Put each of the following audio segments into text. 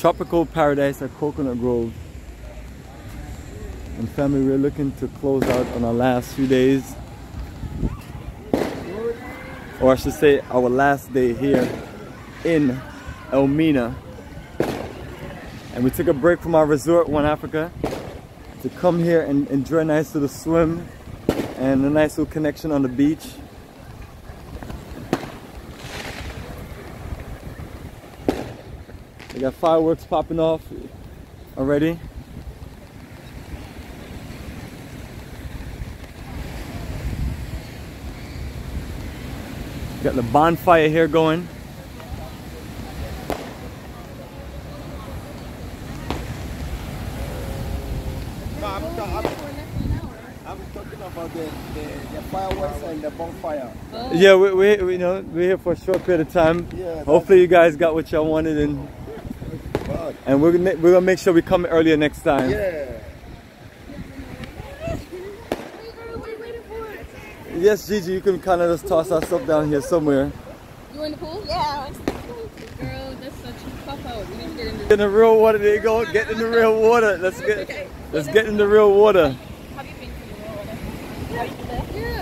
Tropical Paradise at Coconut Grove. And family, we're looking to close out on our last few days. Or I should say our last day here in Elmina. And we took a break from our resort, One Africa, to come here and enjoy a nice little swim and a nice little connection on the beach. We got fireworks popping off already. Got the bonfire here going. I'm talking about the, the, the fireworks and the bonfire. Yeah, we, we, we, you know, we're here for a short period of time. Yeah, Hopefully you guys got what y'all wanted and and we're gonna, we're gonna make sure we come earlier next time. Yeah. Yes, Gigi, you can kind of just toss our stuff down here somewhere. You in the pool? Yeah. Girl, that's such a pop out. We need to get in the, get in the real water. There you go. Get in the real water. Let's get let's get in the real water.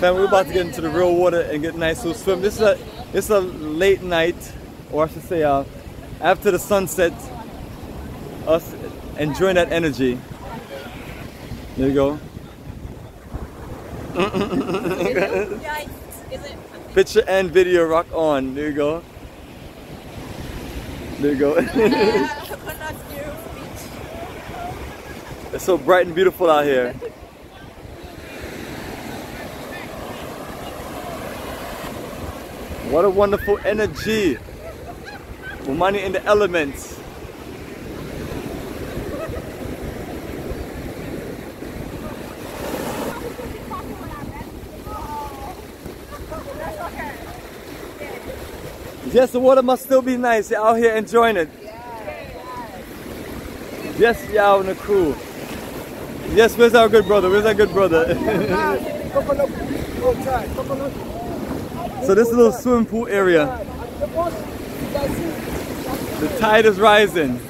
Fam, we're about to get into the real water and get a nice little swim. This is a it's a late night, or I should say, uh, after the sunset. Us enjoying that energy. There you go. Picture and video rock on. There you go. There you go. it's so bright and beautiful out here. What a wonderful energy. Money in the elements. Yes, the water must still be nice. You're out here enjoying it. Yes, y'all and the crew. Yes, where's our good brother? Where's our good brother? So this little swimming pool area. The tide is rising.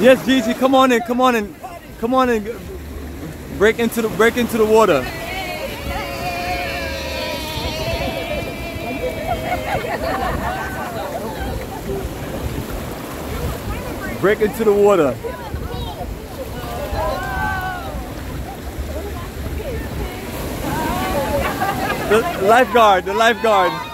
Yes, Gigi, come on in, come on in, come on in. Break into the break into the water. Break into the water. The lifeguard, the lifeguard.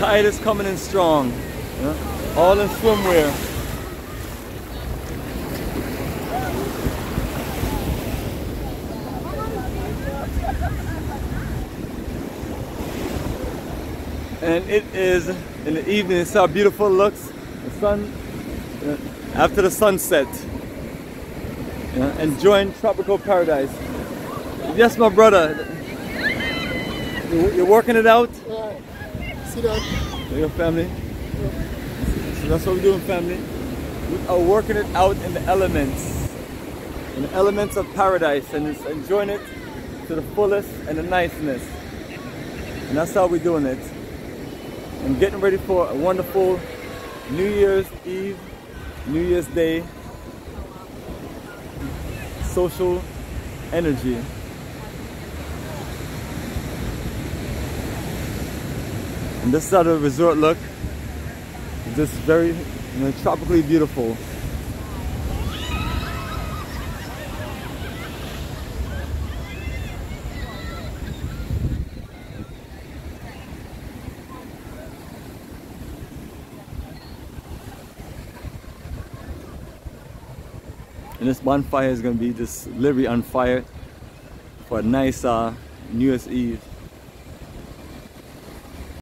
Tide is coming in strong. Yeah? All in swimwear. and it is in the evening. It's how beautiful it looks. The sun, after the sunset, yeah, enjoying tropical paradise. Yes, my brother. You're working it out? See that? Your family? So that's what we're doing, family. We are working it out in the elements. In the elements of paradise and just enjoying it to the fullest and the niceness. And that's how we're doing it and getting ready for a wonderful New Year's Eve, New Year's Day social energy. And this is how the resort look. Just very you know, tropically beautiful. and this bonfire is going to be just literally on fire for a nice uh, New Year's Eve